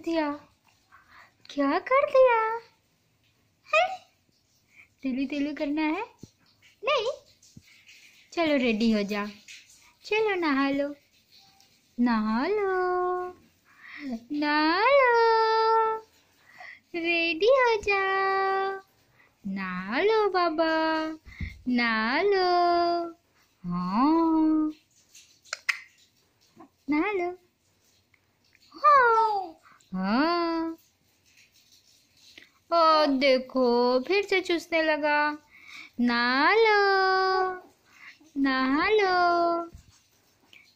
दिया? क्या कर दिया? तिलू तिलू करना है? नहीं। चलो रेडी हो जा। चलो नहा लो नहा लो नहा लो रेडी हो जाओ नहा लो बाबा। नहा लो हाँ। नहा लो हाँ। हाँ। ओ देखो फिर से चूसने लगा। नहा लो नहा लो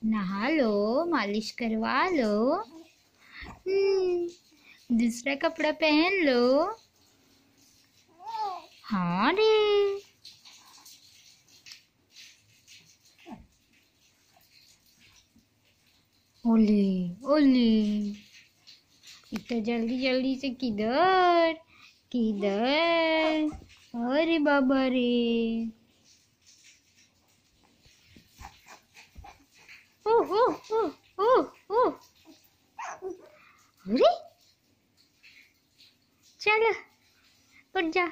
नहा लो मालिश करवा लो। हम्म, दूसरा कपड़ा पहन लो। हाँ रे। ओली ओले। इतना जल्दी जल्दी से किधर? किधर? अरे बाबा रे। अरे। चलो, उठ जा।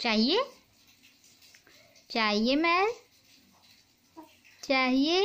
चाहिए? चाहिए मैल? चाहिए।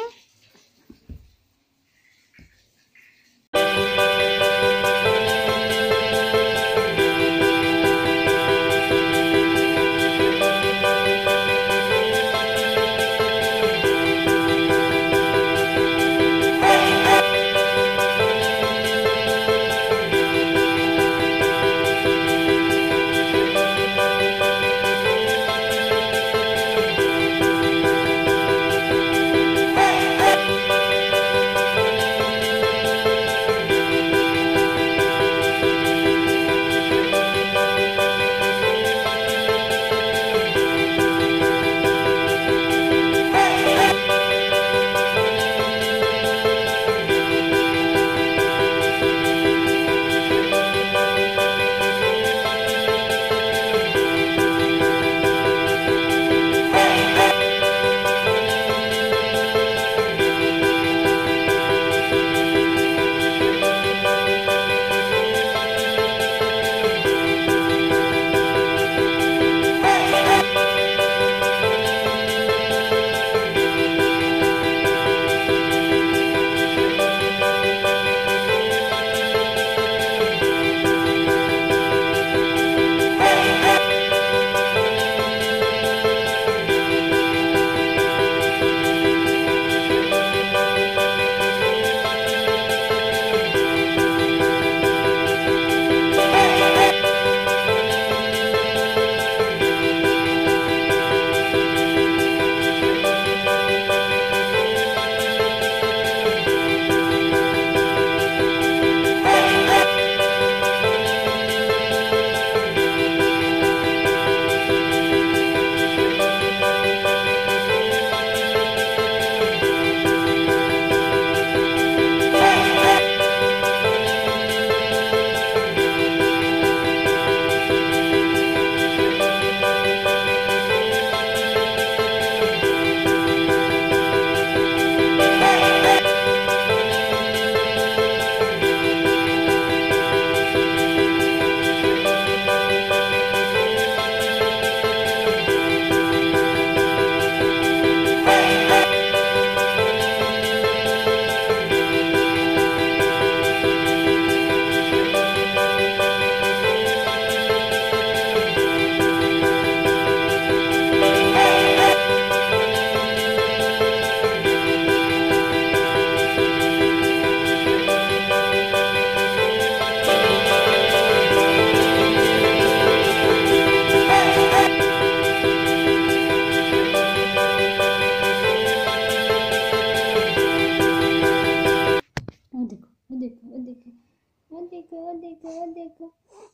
देखो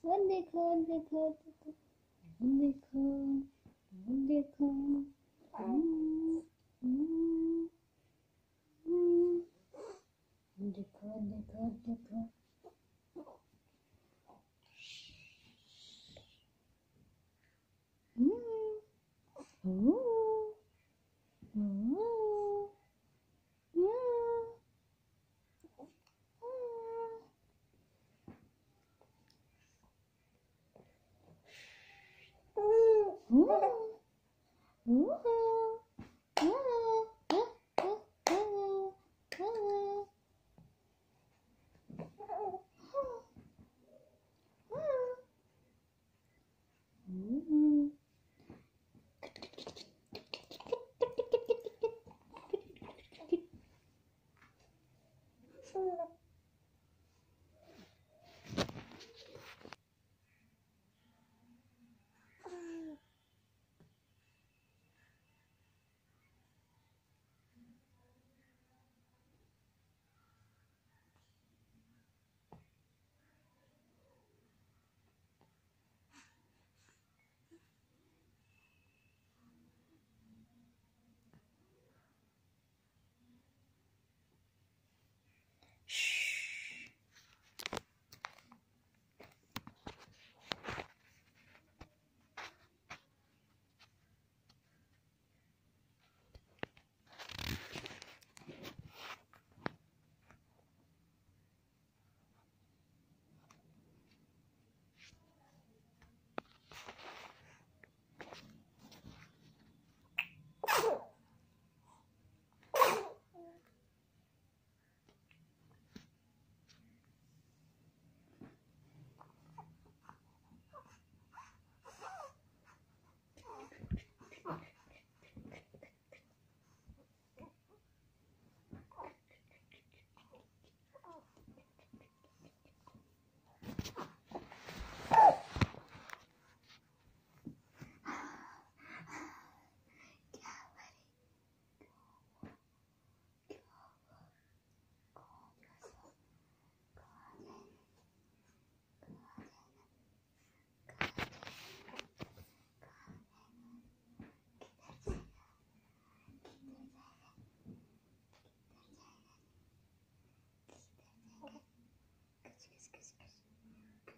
वो देखो वो देखो वो देखो वो देखो देखो। देखो देखो हम्म, ओह, Mm.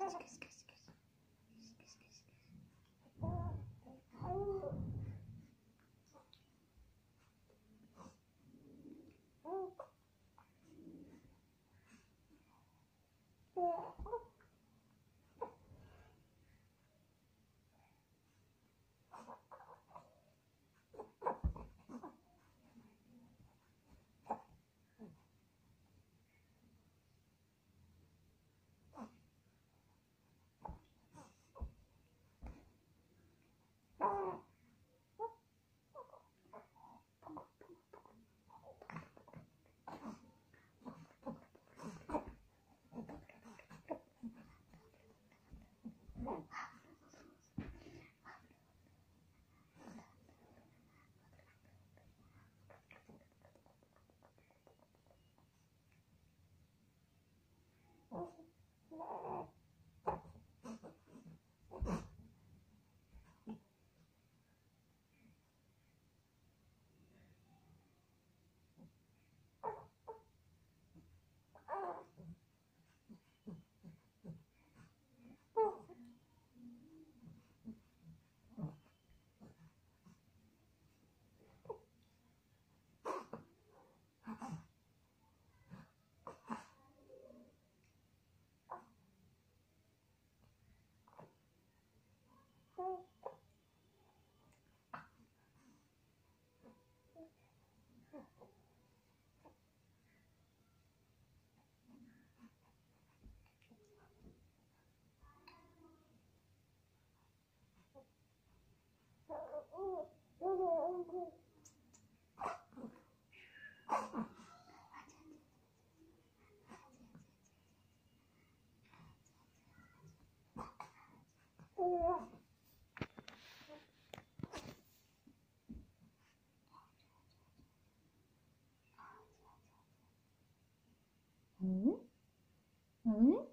es. Yeah. bienvenue.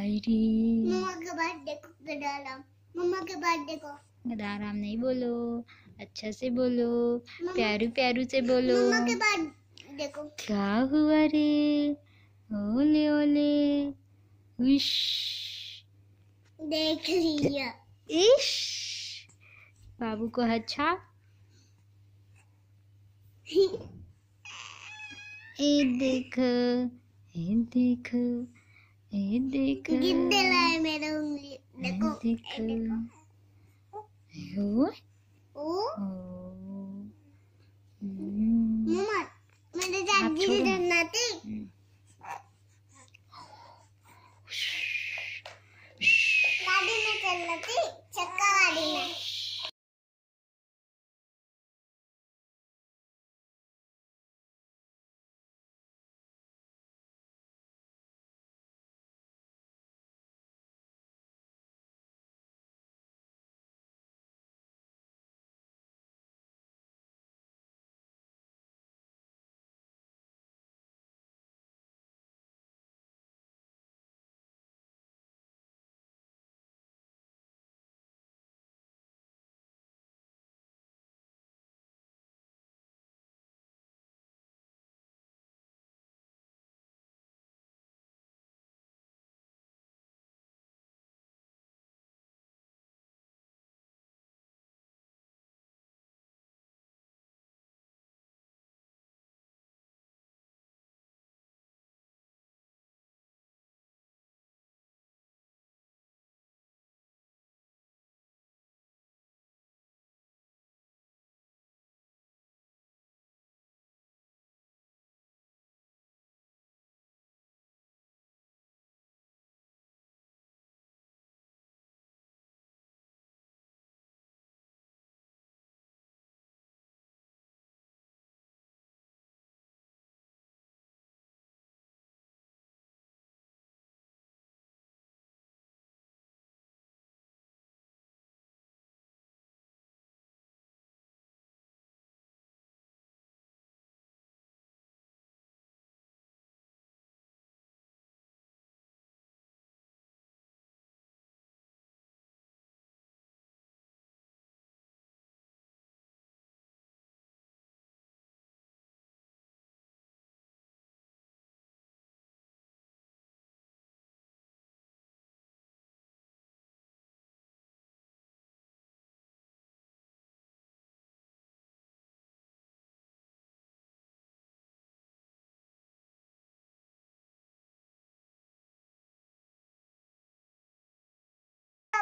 मम्मा के बर्थडे को गदाराम मम्मा के बर्थडे को गदाराम नहीं बोलो। अच्छा से बोलो। प्यारू प्यारू से बोलो। मम्मा के बर्थडे को। क्या हुआ रे? ओले ओले। उश। देख लिया। इश। बाबू को अच्छा? ए देख ए देखो। देखो गिद्दे लाए मेरे उंगली देखो ए ये देखो देखो ओ ओ ओ हम्म, मम्मा मेरे आप दादी छोड़ो। डरना थी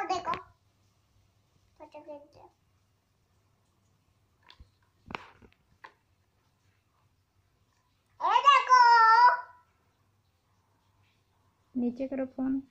देखो फोटो खींच दो ये देखो नीचे करो फोन